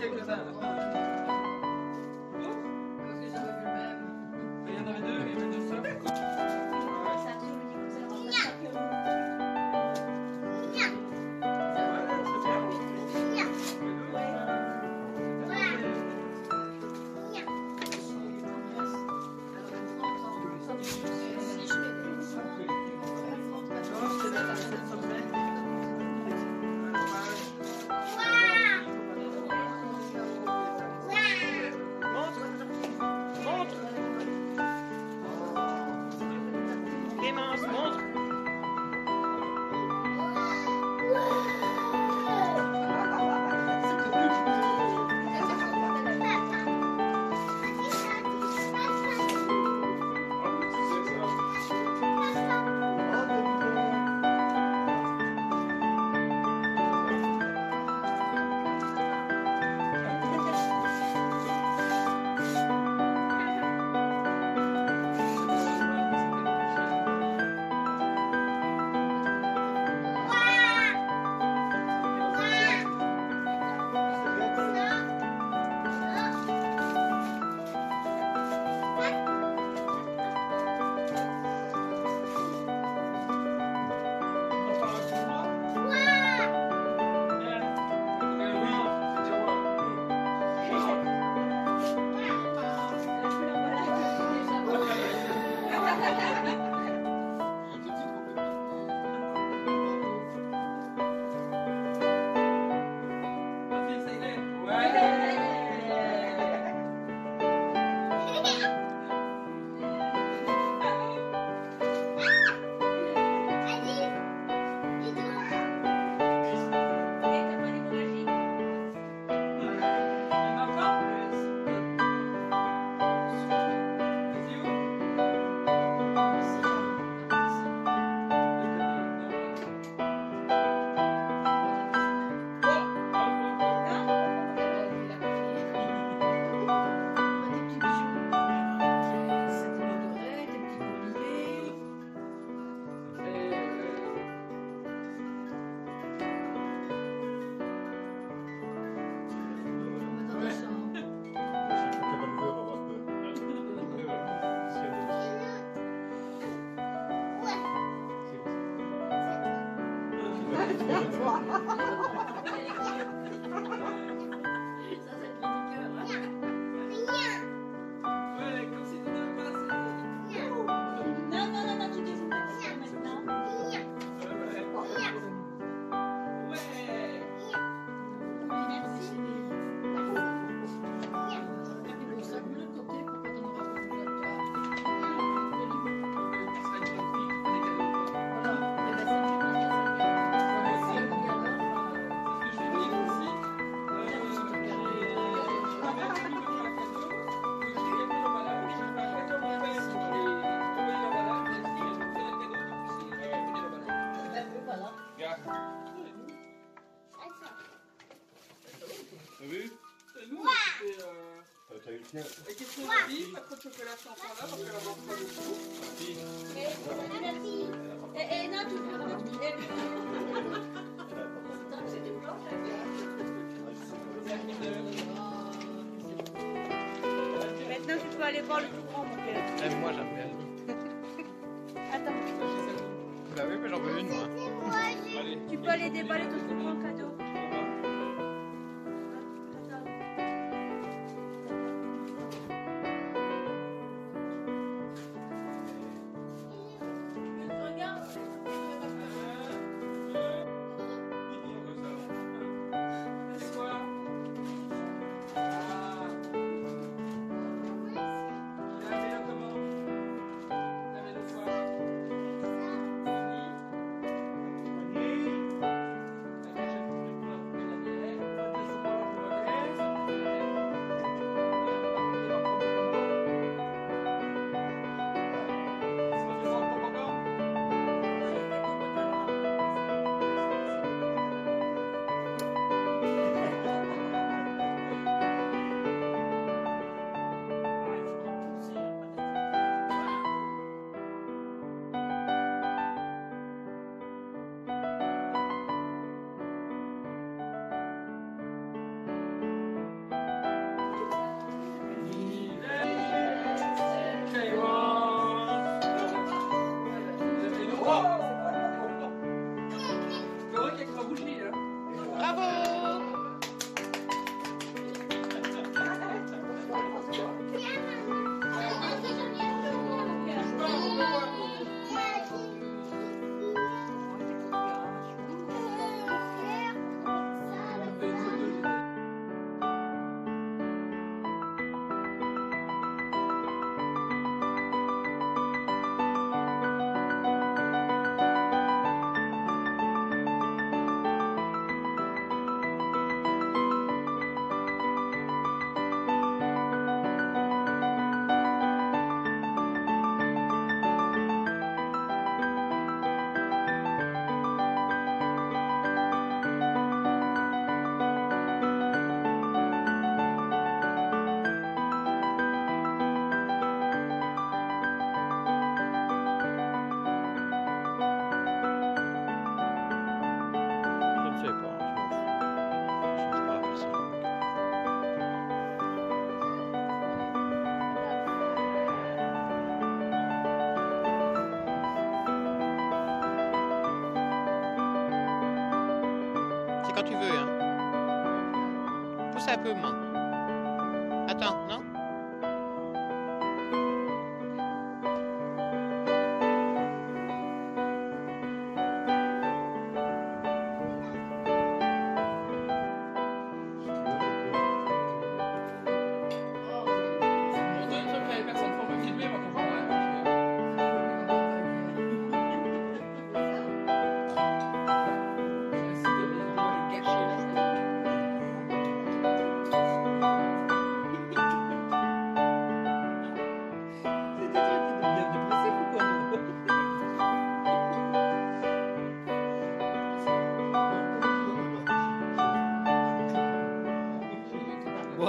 J'en Et qu'est-ce qu'on a dit Pas trop de chocolat sans là parce qu'elle va pas de chaud. Et, et non, tu peux. Maintenant, tu peux aller voir le tout grand, mon cœur. Même moi j'appelle. Attends, Bah oui, mais j'en veux une moi. Allez. tu peux aller déballer tout quand tu veux. Hein. Pousse un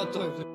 Bon, attends,